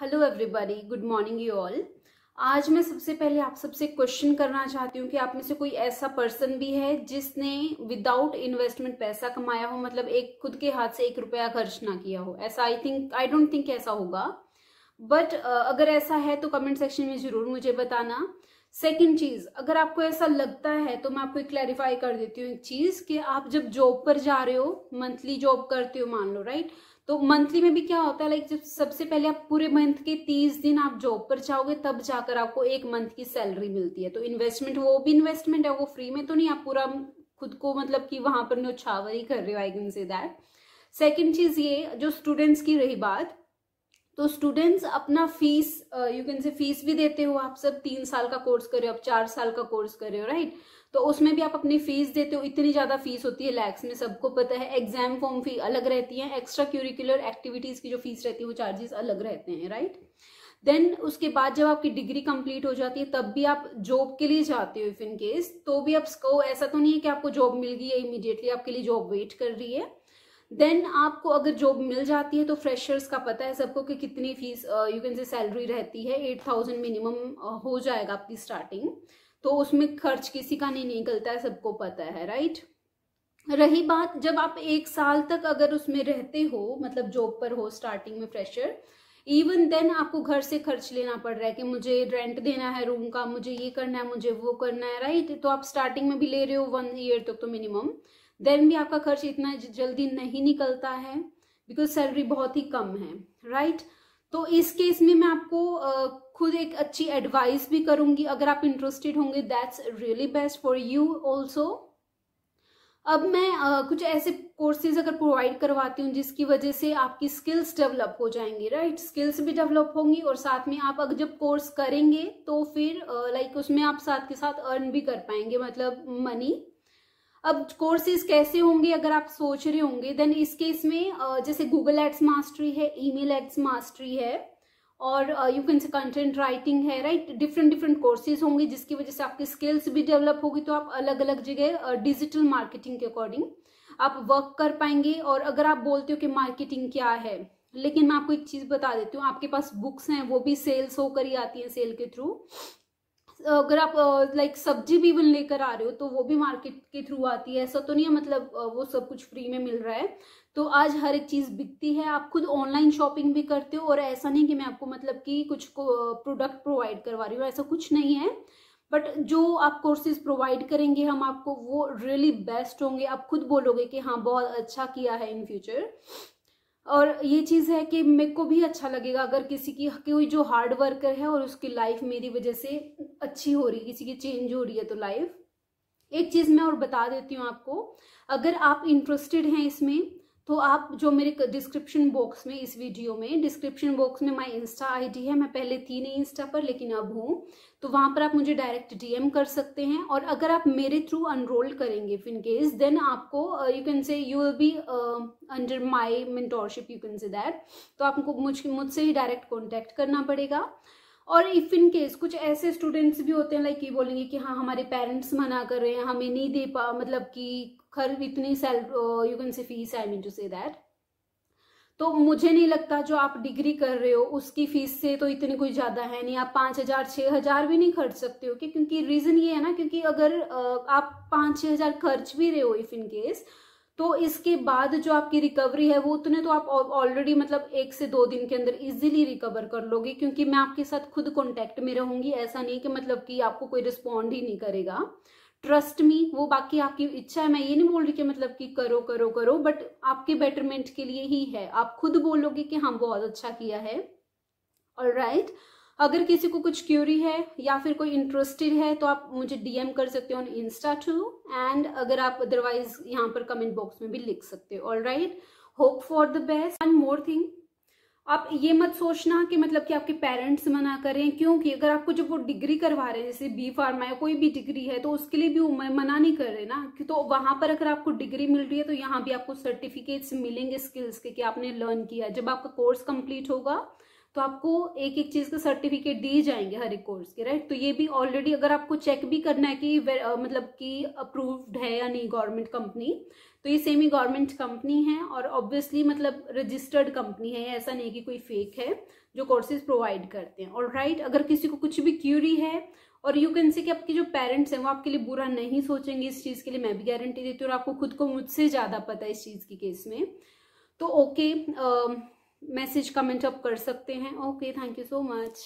Hello everybody good morning you all आज मैं सबसे पहले आप सबसे क्वेश्चन करना चाहती हूँ कि आप में से कोई ऐसा पर्सन भी है जिसने विदाउट इन्वेस्टमेंट पैसा कमाया हो मतलब एक खुद के हाथ से एक रुपया खर्च ना किया हो। ऐसा I think I don't think ऐसा होगा। बट uh, अगर ऐसा है तो कमेंट सेक्शन में ज़रूर मुझे बताना। सेकेंड चीज़ अगर आपको ऐसा लगता है तो मैं आपको क्लैरिफाई कर देती हूँ एक चीज़ कि आप जब जॉब पर जा रहे हो मंथली जॉब करते हो मान लो राइट तो मंथली में भी क्या होता है? लाइक जब सबसे पहले आप पूरे मंथ के तीस दिन आप जॉब पर जाओगे, तब जाकर आपको एक मंथ की सैलरी मिलती है। तो इन्वेस्टमेंट वो भी इन्वेस्टमेंट है, वो फ्री में तो नहीं, आप पूरा खुद को मतलब कि वहाँ पर न्यौछावर ही कर रहे हो I can say that second चीज़ ये, जो स्टूडेंट्स की रही बात तो स्टूडेंट्स अपना fees you can say fees भी देते हो आप सब तीन साल का कोर्स कर रहे हो आप चार साल का कोर्स कर रहे हो राइट तो उसमें भी आप अपनी फ़ीस देते हो, इतनी ज़्यादा फ़ीस होती है लैक्स में, सबको पता है एग्ज़ाम फॉर्म फ़ी अलग रहती है एक्स्ट्रा क्यूरिकुलर एक्टिविटीज़ की जो फ़ीस रहती है, वो चार्जेस अलग रहते हैं राइट देन उसके बाद जब आपकी डिग्री कंप्लीट हो जाती है, तब भी आप जॉब के लिए जाते हो इफ़ इन केस तो भी आपको ऐसा तो नहीं है कि आपको जॉब मिल गई है इमीडिएटली आपके लिए जॉब वेट कर रही है। देन आपको अगर जॉब मिल जाती है तो फ्रेशर्स का पता है सबको कि कितनी fees you can say salary रहती है। एट थाउज़ेंड मिनिमम हो जाएगा आपकी स्टार्टिंग तो उसमें खर्च किसी का नहीं निकलता है, सबको पता है राइट रही बात, जब आप एक साल तक अगर उसमें रहते हो मतलब जॉब पर हो स्टार्टिंग में फ्रेशर इवन देन आपको घर से खर्च लेना पड़ रहा है कि मुझे रेंट देना है रूम का, मुझे ये करना है, मुझे वो करना है राइट तो आप स्टार्टिंग में भी ले रहे हो वन ईयर तक तो मिनिमम देन भी आपका खर्च इतना जल्दी नहीं निकलता है बिकॉज़ सैलरी बहुत ही कम है राइट तो इस केस में मैं आपको खुद एक अच्छी एडवाइस भी करूँगी। अगर आप इंटरेस्टेड होंगे that's really best for you also अब मैं uh, कुछ ऐसे कोर्सेज अगर प्रोवाइड करवाती हूँ जिसकी वजह से आपकी स्किल्स डेवलप हो जाएँगी राइट स्किल्स भी डेवलप होंगी और साथ में आप अगर जब कोर्स करेंगे तो फिर लाइक उसमें आप साथ के साथ अर्न भी कर पाएँगे मतलब मनी अब कोर्सेज कैसे होंगे अगर आप सोच रहे होंगे देन इस केस में जैसे गूगल एड्स मास्टरी है ईमेल एड्स मास्टरी है, और you can say content writing है राइट डिफरेंट डिफरेंट कोर्सेज होंगे जिसकी वजह से आपकी स्किल्स भी डेवलप होगी तो आप अलग अलग जगह डिजिटल मार्केटिंग के अकॉर्डिंग आप वर्क कर पाएँगे। और अगर आप बोलते हो कि मार्केटिंग क्या है, लेकिन मैं आपको एक चीज़ बता देती हूँ, आपके पास बुक्स हैं, वो भी सेल्स होकर ही आती हैं सेल के थ्रू अगर आप लाइक सब्ज़ी भी इवन लेकर आ रहे हो तो वो भी मार्केट के थ्रू आती है। ऐसा तो नहीं है मतलब वो सब कुछ फ्री में मिल रहा है। तो आज हर एक चीज़ बिकती है। आप खुद ऑनलाइन शॉपिंग भी करते हो, और ऐसा नहीं कि मैं आपको मतलब कि कुछ प्रोडक्ट प्रोवाइड करवा रही हूँ, ऐसा कुछ नहीं है। बट जो आप कोर्सेज प्रोवाइड करेंगे, हम आपको वो रियली really बेस्ट होंगे। आप खुद बोलोगे कि हाँ बहुत अच्छा किया है इन फ्यूचर और ये चीज़ है कि मेरे को भी अच्छा लगेगा अगर किसी की, कोई जो हार्ड वर्कर है और उसकी लाइफ मेरी वजह से अच्छी हो रही किसी की चेंज हो रही है तो लाइफ एक चीज़ मैं और बता देती हूँ आपको, अगर आप इंटरेस्टेड हैं इसमें तो आप जो मेरे डिस्क्रिप्शन बॉक्स में, इस वीडियो में डिस्क्रिप्शन बॉक्स में माय इंस्टा आईडी है। मैं पहले थी नहीं इंस्टा पर, लेकिन अब हूँ। तो वहाँ पर आप मुझे डायरेक्ट डीएम कर सकते हैं। और अगर आप मेरे थ्रू अनरोल करेंगे इन केस देन आपको you can say you will be under my mentorship you can say that तो आपको मुझ, मुझसे ही डायरेक्ट कॉन्टैक्ट करना पड़ेगा। और इफ़ इन केस कुछ ऐसे स्टूडेंट्स भी होते हैं लाइक ये बोलेंगे कि हाँ हमारे पेरेंट्स मना कर रहे हैं, हमें नहीं दे पा मतलब कि खर इतनी sale you can say fees I mean to say that तो मुझे नहीं लगता जो आप डिग्री कर रहे हो, उसकी फ़ीस से तो इतनी कोई ज़्यादा है नहीं। आप पाँच हज़ार, छह हज़ार भी नहीं खर्च सकते हो क्योंकि रीजन ये है ना, क्योंकि अगर आप पाँच, छह हज़ार खर्च भी रहे हो इफ़ इन केस तो इसके बाद जो आपकी रिकवरी है, वो उतने तो आप ऑलरेडी मतलब एक से दो दिन के अंदर इजीली रिकवर कर लोगे, क्योंकि मैं आपके साथ खुद कांटेक्ट में रहूँगी। ऐसा नहीं कि मतलब कि आपको कोई रिस्पॉन्ड ही नहीं करेगा। ट्रस्ट मी वो बाकी आपकी इच्छा है, मैं ये नहीं बोल रही कि मतलब कि करो करो करो बट आपके बेटरमेंट के लिए ही है। आप खुद बोलोगे कि हाँ बहुत अच्छा किया है। और राइट right? अगर किसी को कुछ क्यूरी है या फिर कोई इंटरेस्टेड है तो आप मुझे डीएम कर सकते हो ऑन इंस्टा टू एंड अगर आप अदरवाइज़ यहाँ पर कमेंट बॉक्स में भी लिख सकते हो all right hope for the best and more thing आप ये मत सोचना कि मतलब कि आपके पेरेंट्स मना करें क्योंकि अगर आपको जब वो डिग्री करवा रहे हैं, जैसे बी फार्मा या कोई भी डिग्री है तो उसके लिए भी मना नहीं कर रहे ना? तो वहाँ पर अगर आपको डिग्री मिल रही है तो यहाँ भी आपको सर्टिफिकेट्स मिलेंगे स्किल्स के कि आपने लर्न किया जब आपका कोर्स कंप्लीट होगा तो आपको एक एक चीज़ का सर्टिफिकेट दिए जाएँगे हर एक कोर्स के राइट तो ये भी ऑलरेडी अगर आपको चेक भी करना है कि मतलब कि अप्रूव्ड है या नहीं गवर्नमेंट कंपनी तो ये सेमी गवर्नमेंट कंपनी है और ऑब्वियसली मतलब रजिस्टर्ड कंपनी है ऐसा नहीं कि कोई फेक है जो कोर्सेज प्रोवाइड करते हैं। और राइट अगर किसी को कुछ भी क्यूरी है और यू कैन से कि आपके जो पेरेंट्स हैं वो आपके लिए बुरा नहीं सोचेंगे इस चीज़ के लिए मैं भी गारंटी देती हूँ और आपको खुद को मुझसे ज़्यादा पता है इस चीज़ के केस में तो okay okay, uh, message comment आप कर सकते हैं। Okay thank you so much.